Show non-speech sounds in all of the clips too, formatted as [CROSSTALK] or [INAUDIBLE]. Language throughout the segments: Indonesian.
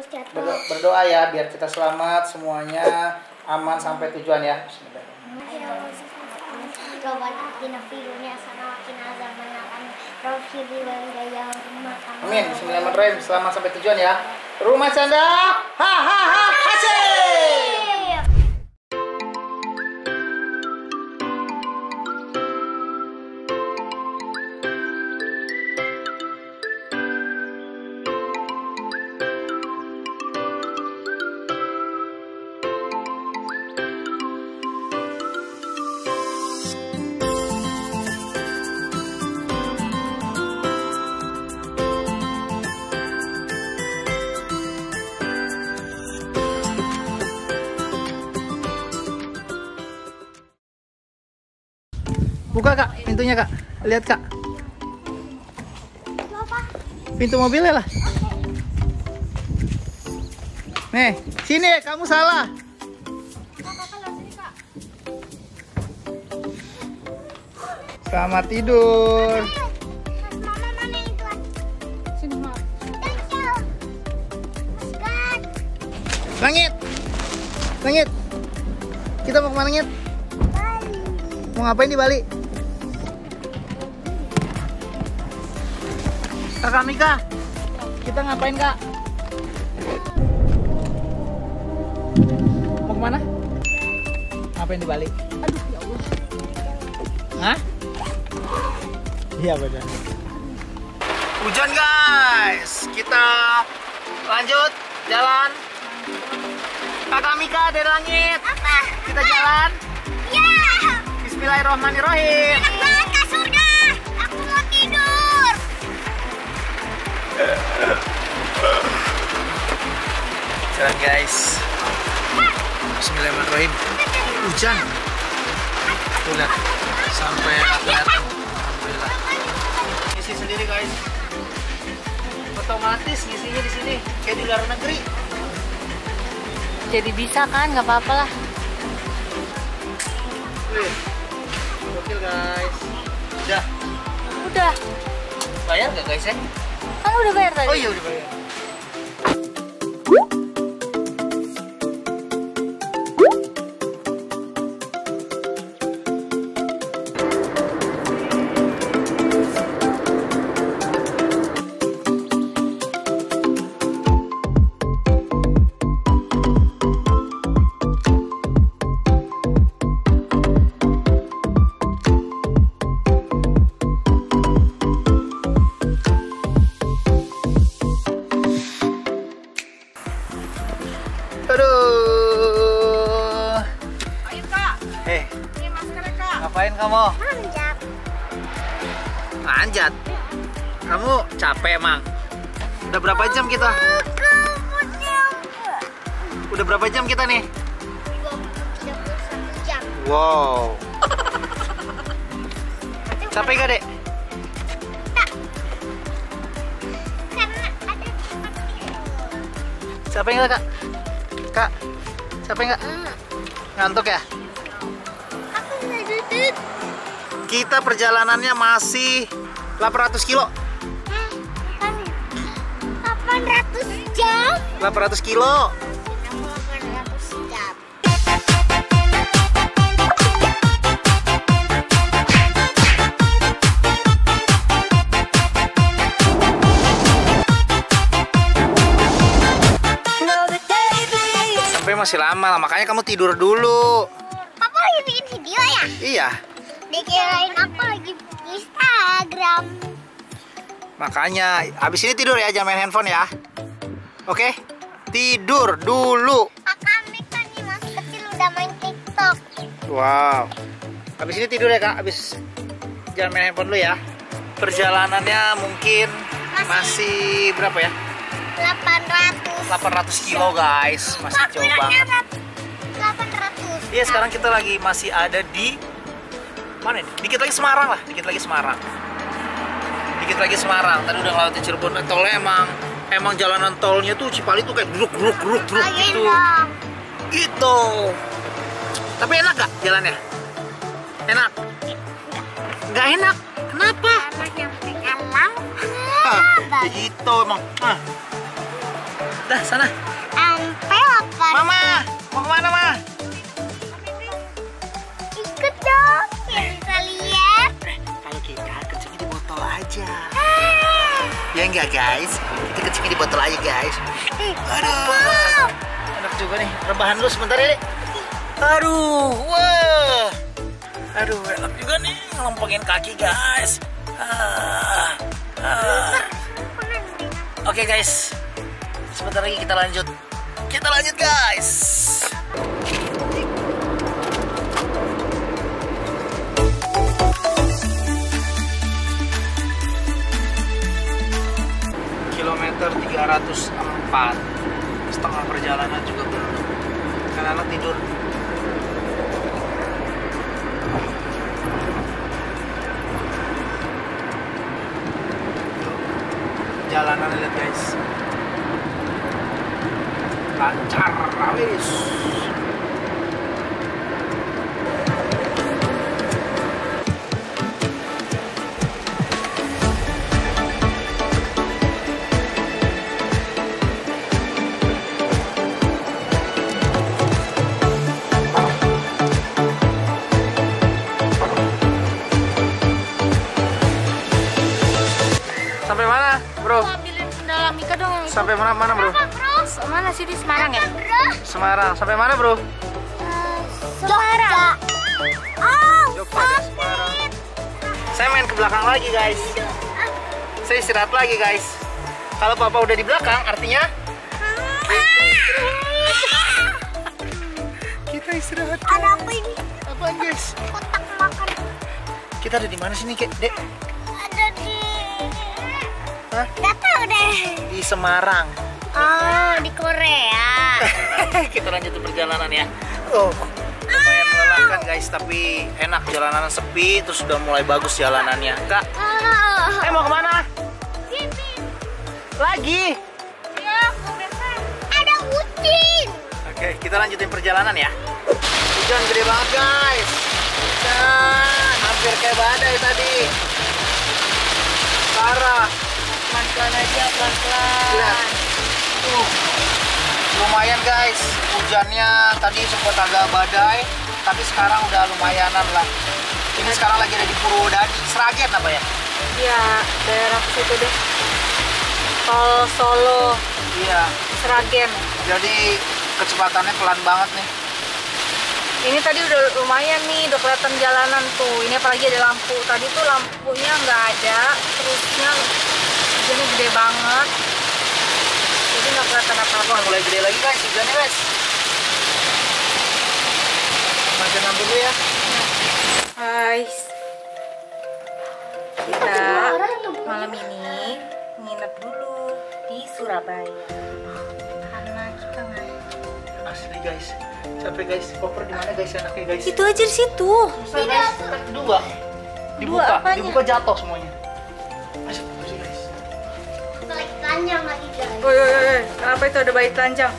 terus jatuh. Berdo- berdoa ya biar kita selamat semuanya aman sampai tujuan ya. Amin. Bismillahirrahmanirrahim. Selamat sampai tujuan ya. Rumah Canda. Ha ha ha. Buka kak pintunya kak. Lihat kak. Pintu mobilnya lah. Nih, sini kamu salah. Selamat tidur. Langit. Langit. Kita mau ke mana Langit? Bali. Mau ngapain di Bali? Kakak Mika, kita ngapain kak? Mau ke mana? Ngapain di Bali? Aduh, ya Allah. Hah? Iya benar. Hujan guys, kita lanjut jalan. Kakak Mika dari langit, Apa? kita jalan. Ya. Bismillahirrahmanirrahim. Jalan guys. Bismillahirrahmanirrahim. Hujan. Tuh lihat. Sampai datang. Alhamdulillah. Ngisi sendiri guys. Otomatis ngisinya di sini kayak di luar negeri. Jadi bisa kan, nggak apa-apa lah. Wih. Gokil guys. Udah. Udah, Bayar nggak guys ya? Kan udah bayar berapa jam kita? Udah berapa jam kita nih? 21 jam. Wow. Capek gak dek? Capek gak kak? Kak, capek gak? Ngantuk ya? Aku nggak. Kita perjalanannya masih 800 kilo. Eh, kan 800 jam. 800 kilo. Aku 800 jam. Sampai masih lama lah, makanya kamu tidur dulu. Papa lagi bikin video ya? Iya, Dikirain aku lagi Instagram. Makanya abis ini tidur ya, jangan main handphone ya. Oke? Tidur dulu. Kakak Mika nih masih kecil udah main TikTok. Wow. Habis ini tidur ya kak. Habis jangan main handphone dulu ya. Perjalanannya mungkin masih berapa ya? 800. 800 kilo guys. Masih jauh banget. 800. Iya sekarang kita lagi masih ada di mana ini? Dikit lagi Semarang lah. Dikit lagi Semarang. Dikit lagi Semarang. Tadi udah ngelewatin Cirebon. Eh, Tolnya emang emang jalanan tolnya tuh Cipali tuh kayak gruk gruk gruk gruk gitu. Gitu. Tapi enak gak jalannya? Enak? Nggak enak. Kenapa? Hah, Bagus. gitu emang. Ah. Dah, sana. Mama, mau ke mana, Ma? Aja. Ya enggak, guys? Kita kecilnya di botol aja, guys. Aduh. Enak juga nih. Rebahan dulu sebentar ya, Dek. Aduh, wah. Aduh, enak juga nih ngelompongin kaki, guys. Ah, ah. Oke, guys. Sebentar lagi kita lanjut. Kita lanjut, guys. 304 Setengah perjalanan juga mana mana bro? Terus mana sih di Semarang ya? Semarang. Sampai mana bro? Semarang. Oh, Jogja Semarang. Saya main ke belakang lagi guys. Saya istirahat lagi guys. Kalau papa udah di belakang, artinya kita istirahat. ada apa ini? Apaan guys? Kotak makan. Kita ada di mana sih nih? Dek? Hah? Gak tahu deh. Di Semarang. Oh, di Korea. [LAUGHS] kita lanjutin perjalanan ya. Oh, lumayan melelahkan guys, tapi enak jalanan sepi, terus udah mulai bagus jalanannya. Kak, Oh, eh mau ke mana? sini. Lagi. Ya, ada kucing. Oke, kita lanjutin perjalanan ya. Hujan gede banget guys. Hujan, hampir kayak badai tadi. Parah. Pelan-pelan aja, pelan-pelan. Lihat. Tuh. Lumayan guys, hujannya tadi sempat agak badai, tapi sekarang udah lumayanan lah. Ini sekarang lagi ada di Purwodadi, Sragen apa ya? Iya, daerah situ deh. Tol Solo, Iya, Seragen. jadi kecepatannya pelan banget nih. Ini tadi udah lumayan nih, udah kelihatan jalanan tuh. Ini apalagi ada lampu. Tadi tuh lampunya nggak ada, terusnya hujannya gede banget. Jadi nggak kelihatan apa-apa. Mulai gede lagi guys, hujannya guys. Makan dulu ya. Guys, kita malam ini nginep dulu di Surabaya. Karena kita nggak Asli guys, capek guys. Koper di mana guys anaknya guys? Itu aja di situ. Susah guys, dua. Dibuka, apanya? dibuka jatuh semuanya. Masuk, guys. Lagi guys. Woi, woi, woi, apa itu ada bayi telanjang?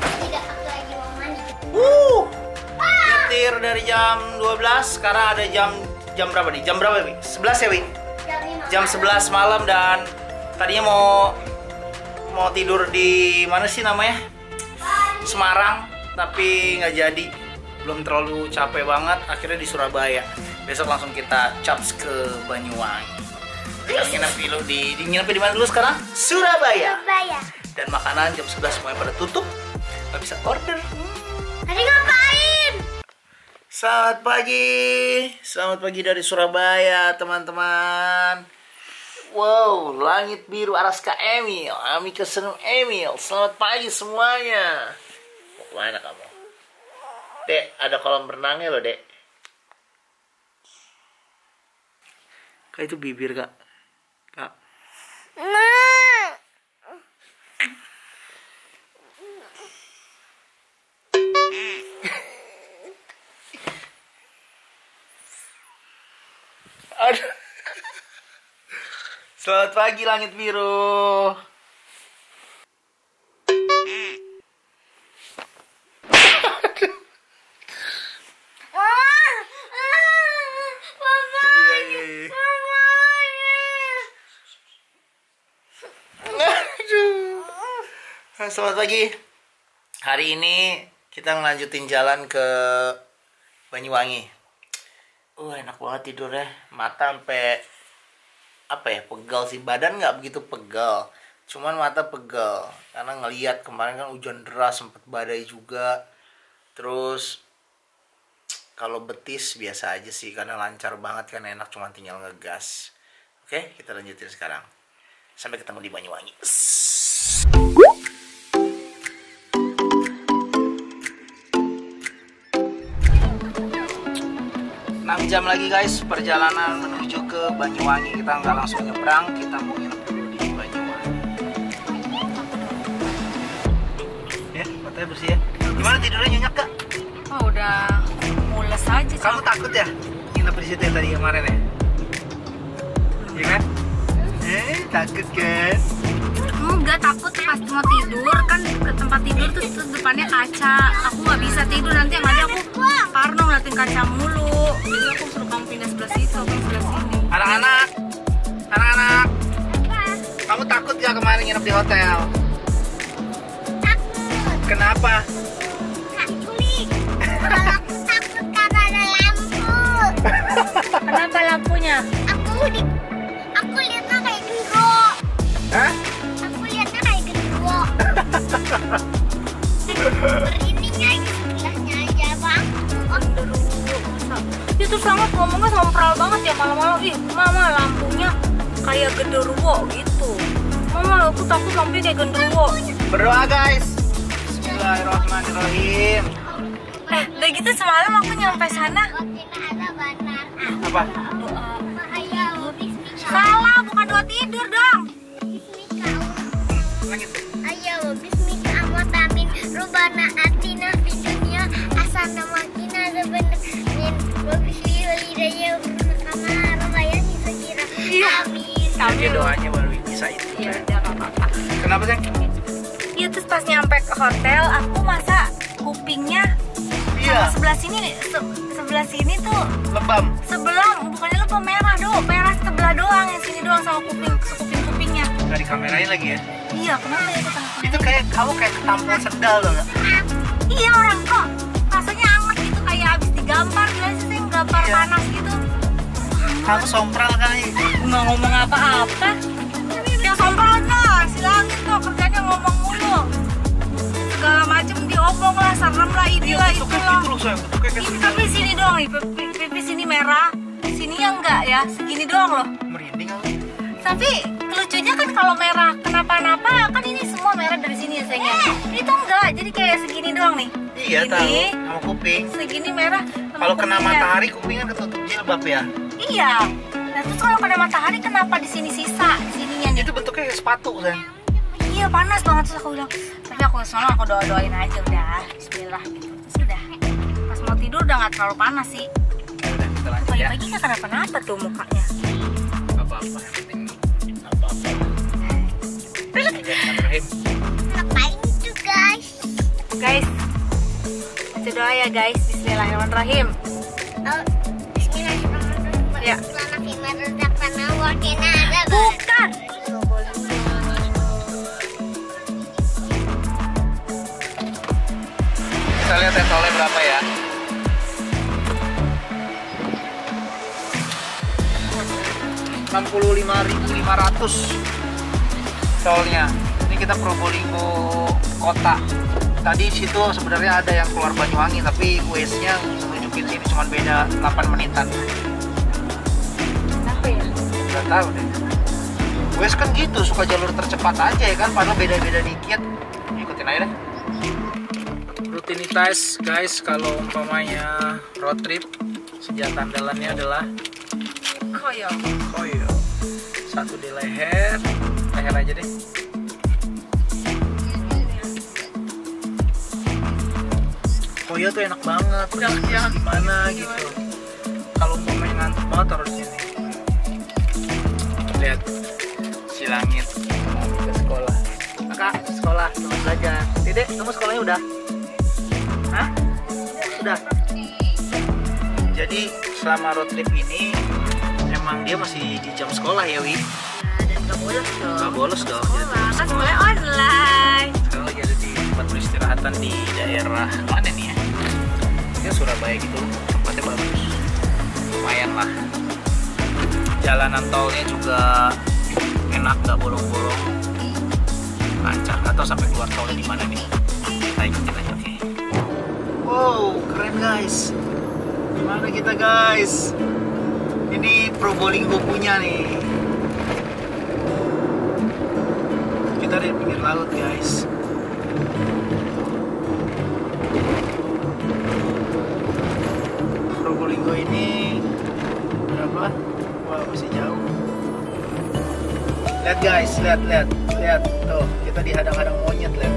Tidak, aku lagi mau mandi. Uh, nyetir dari jam 12, sekarang ada jam jam berapa nih? Jam berapa nih? 11 ya, Wi? Jam Jam malam. 11 malam dan tadinya mau mau tidur di mana sih namanya? Semarang, tapi nggak jadi. Belum terlalu capek banget, akhirnya di Surabaya. Besok langsung kita caps ke Banyuwangi. Kita nginep dulu di, di nginep di mana dulu sekarang? Surabaya. Surabaya. Dan makanan jam 11 semuanya pada tutup. Nggak bisa order. Tadi ngapain? Selamat pagi, selamat pagi dari Surabaya teman-teman. Wow, langit biru Araska Emil, Amika Senum Emil. Selamat pagi semuanya. Mau ke mana kamu? Dek, ada kolam renangnya loh dek. Kak itu bibir. Kak. Selamat pagi langit biru. Mama. Mama. Iya, iya, iya. Mama. Aduh. Selamat pagi. Hari ini kita ngelanjutin jalan ke Banyuwangi. Uh, enak banget tidurnya. Mata sampai apa ya pegal sih badan nggak begitu pegal cuman mata pegal karena ngeliat kemarin kan hujan deras sempet badai juga terus kalau betis biasa aja sih karena lancar banget kan enak cuma tinggal ngegas oke kita lanjutin sekarang sampai ketemu di Banyuwangi 6 jam lagi guys perjalanan menuju ke Banyuwangi kita nggak langsung nyebrang kita mau nginep dulu di Banyuwangi ya matanya bersih ya gimana tidurnya nyenyak kak? Oh, udah mules aja. kamu takut ya nginep di situ ya tadi kemarin ya? iya kan? eh takut kan? Enggak takut pas mau tidur kan ke tempat tidur tuh, tuh depannya kaca. Aku nggak bisa tidur nanti yang ada aku parno ngeliatin kaca mulu. Jadi aku suruh kamu pindah sebelah situ, aku sebelah sini. anak-anak anak-anak kamu takut gak kemarin nginep di hotel? Takut. kenapa? Takut. Kalau aku takut karena ada lampu. [LAUGHS] Kenapa lampunya? Aku di Merindingnya di sebelahnya aja bang. Oh, Itu sangat ngomongnya sompral banget ya malam-malam. Ih, mama lampunya kayak genderuwo gitu. Mama aku takut lampunya kayak genderuwo. Berdoa guys. Bismillahirrahmanirrahim. Eh, udah gitu semalam aku nyampe sana. Apa? Salah, bukan doa tidur dong. Asana makina sebenar min. Wabisli walidaya kamar bayani sekira. Iya. Tapi doanya baru bisa itu. Iya, udah apa-apa. Kenapa sih? Iya terus pas nyampe ke hotel aku masa kupingnya Iya, sama sebelah sini se- sebelah sini tuh lebam. sebelah bukannya lupa merah doang merah sebelah doang yang sini doang sama kuping kuping kupingnya Nggak dikamerain lagi ya? iya kenapa ya itu tengah Itu kayak kamu kayak ketampol sendal loh iya orang kok gampar Iya. panas gitu Kamu sompral kali. nggak ngomong apa-apa yang sompral lah si langit tuh kerjanya ngomong mulu segala macem diomong lah serem lah ini lah itu lah gitu Ini tapi sini doang nih, pipi, sini merah, sini yang enggak ya, segini doang loh. Merinding. Tapi lucunya kan kalau merah kenapa-napa kan ini semua merah dari sini ya sayangnya. Itu enggak, jadi kayak segini doang nih. Iya Ini. tahu. Sama kuping. Segini merah. Kalau kena matahari kupingnya ketutup jilbab ya. Iya. Nah terus kalau kena matahari kenapa di sini sisa, di sininya nih? Itu bentuknya kayak sepatu sayang. Iya panas banget terus aku bilang. Tapi aku semalam aku doa doain aja udah. Bismillah gitu. Terus udah. Pas mau tidur udah nggak terlalu panas sih. Ya kita ya. Pagi-pagi nggak kenapa-napa tuh mukanya. Apa-apa yang penting nggak apa-apa. Bismillahirrahmanirrahim. Ngapain itu guys? Guys, baca doa ya guys. Bismillahirrahmanirrahim. Oh, Bismillahirrahmanirrahim. Ya. Bukan. Kita lihat ya tolnya berapa ya. Enam puluh lima lima ratus tolnya. Ini kita Probolinggo kota. Tadi situ sebenarnya ada yang keluar Banyuwangi tapi Waze-nya nunjukin sini cuma beda 8 menitan. Apa ya? Gak tahu deh. Waze kan gitu suka jalur tercepat aja ya kan padahal beda-beda dikit. Ikutin aja deh. Rutinitas guys kalau umpamanya road trip senjata andalannya adalah Koyo. koyo. Satu di leher, leher aja deh. Koyo tuh enak banget. Ya, gimana gitu. Kalau umpamanya ngantuk banget taruh di sini. Lihat si langit mau ke sekolah. Kakak, sekolah, selamat belajar. Tidak, kamu sekolahnya udah? Hah? Sudah. Jadi selama road trip ini emang dia masih di jam sekolah ya Wi? nggak bolos dong. Nggak bolos dong. Sekolah kan online. Sekarang lagi kelihatan di daerah mana nih ya? Ya Surabaya gitu, tempatnya bagus. Lumayan lah. Jalanan tolnya juga enak, nggak bolong-bolong. Lancar, tahu sampai keluar tolnya di mana nih. Kita ikutin aja, oke? Wow, keren guys. Gimana kita guys? Ini Probolinggo punya nih. Kita di pinggir laut guys. Probolinggo ini berapa? Wah masih jauh. Lihat guys, lihat, lihat, lihat. Tuh, kita dihadang-hadang monyet lihat.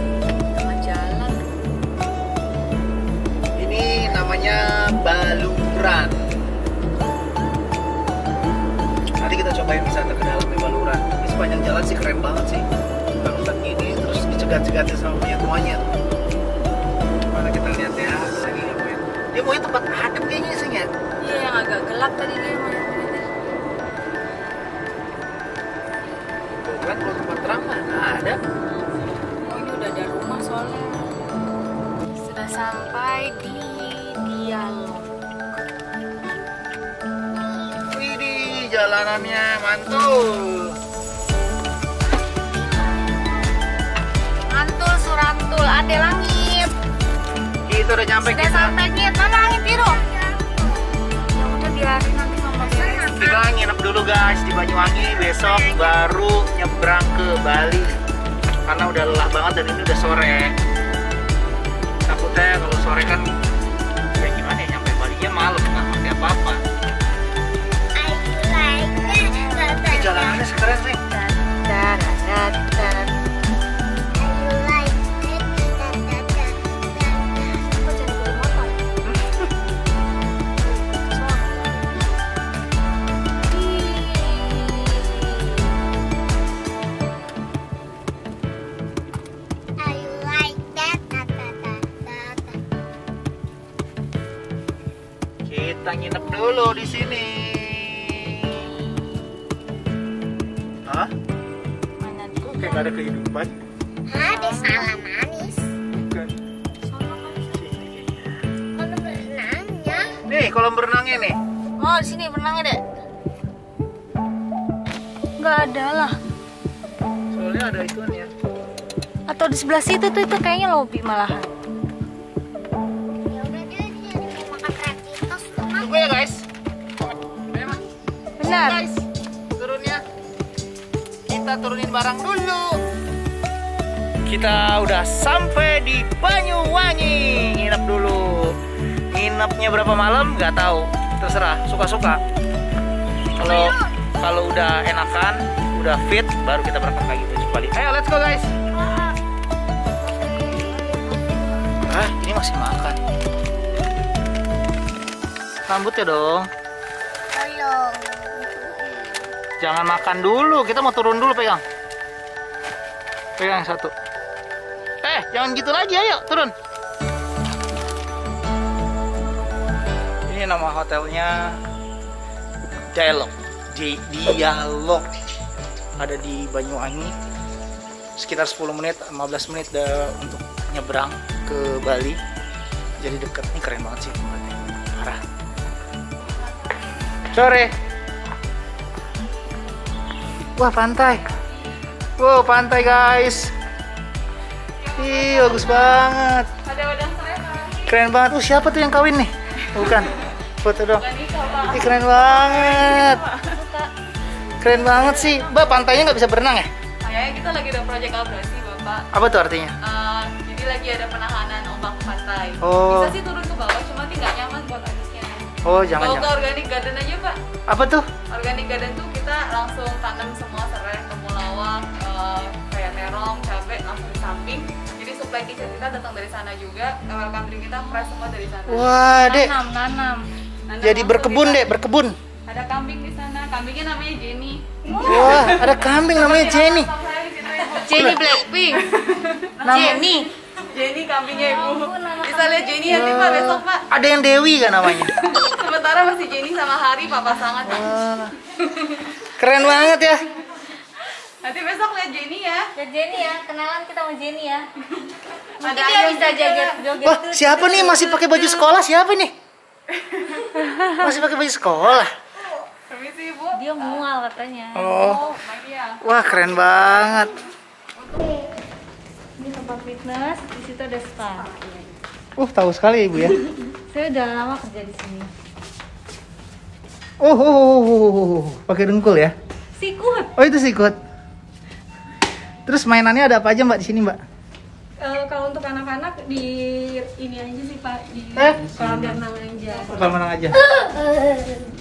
Tengah jalan. Ini namanya Baluran. Nanti kita cobain wisata ke dalam Baluran. Ini sepanjang jalan sih keren banget sih. Hutan-hutan gini terus dicegat-cegatin sama monyet-monyet. Dia monyet tempat adem kayaknya sih ya. Iya yang agak gelap tadi dia Tuh kan kalau tempat terang mah ada. Oh ini udah ada rumah soalnya. Sudah sampai di dialog. Widih, jalanannya mantul. Mantul surantul, ada langit. Kita udah nyampe kita. sampai Nyet. mana langit biru? Ya udah biarin nanti mama beresin. Kita nginep dulu guys di Banyuwangi besok baru nyebrang ke Bali karena udah lelah banget dan ini udah sore takutnya kalau sore kan ya gimana ya nyampe Bali nya malam nggak ngerti apa apa I like that. jalanannya sekeren sih dulu di sini Hah? Mana Kok kayak gak ada kehidupan? Ada salah manis. Bukan. Kan. Sini. Kalau berenangnya, Nih kolam berenangnya nih. Oh di sini berenangnya dek. Nggak ada lah. Soalnya ada ituannya. Atau di sebelah situ tuh itu kayaknya lobby malahan. Benar. Guys, turun ya. Kita turunin barang dulu. Kita udah sampai di Banyuwangi. Nginep dulu. Nginepnya berapa malam? Gak tahu. Terserah, suka-suka. Kalau kalau udah enakan, udah fit, baru kita berangkat lagi ke Bali. Ayo, let's go guys. Ah, ini masih makan. Rambutnya dong. Jangan makan dulu, kita mau turun dulu pegang. Pegang satu. Eh, jangan gitu lagi, ayo turun. Ini nama hotelnya Dialog. Di Dialog. Ada di Banyuwangi. Sekitar 10 menit, 15 menit untuk nyebrang ke Bali. Jadi deket. Ini keren banget sih tempatnya. Parah. Sore. Wah pantai. Wow pantai guys. Ih bagus banget. Ada wadang serena. Keren banget. Oh siapa tuh yang kawin nih? Bukan. Foto dong. Ih keren banget. Keren banget sih. Mbak pantainya nggak bisa berenang ya? Kayaknya kita lagi ada proyek abrasi bapak. Apa tuh artinya? Eh, jadi lagi ada penahanan ombak pantai. Oh. Bisa sih turun ke bawah, cuma nanti nggak nyaman buat adusnya. Oh Bawa ke organic garden aja pak. Apa tuh? Organic garden tuh kita langsung tanam semua serai, temulawak, eh, kayak terong, cabai langsung di samping. Jadi supply kitchen kita datang dari sana juga. Welcome drink kita fresh semua dari sana. Wah dek. Nanam, nanam. Nanam Jadi berkebun kita- dek, berkebun. Ada kambing di sana. Kambingnya namanya Jenny. Wah ada kambing namanya Jenny. Jenny Blackpink. Jenny. Jenny kambingnya ibu. Bisa lihat Jenny nanti pak besok pak. Ada yang Dewi kan namanya? Sementara masih Jenny sama Hari pak pasangan. Keren banget ya. Nanti besok lihat Jenny ya. Lihat Jenny ya, kenalan kita sama Jenny ya. Mungkin Ada dia bisa juga. joget joget. Wah, siapa nih masih pakai baju sekolah? Siapa nih? [LAUGHS] Masih pakai baju sekolah. Permisi Bu. Dia mual katanya. Oh, Magia. wah keren banget. Ini tempat fitness, di situ ada spa. Uh, tahu sekali ibu ya. Saya udah lama kerja di sini. Oh, oh, oh, oh, oh, oh. pakai dengkul ya? Sikut. Oh itu sikut. Terus mainannya ada apa aja mbak di sini mbak? Eh, kalau untuk anak-anak di ini aja sih pak di Eh? kolam renang aja. Kalau menang aja. [LAUGHS]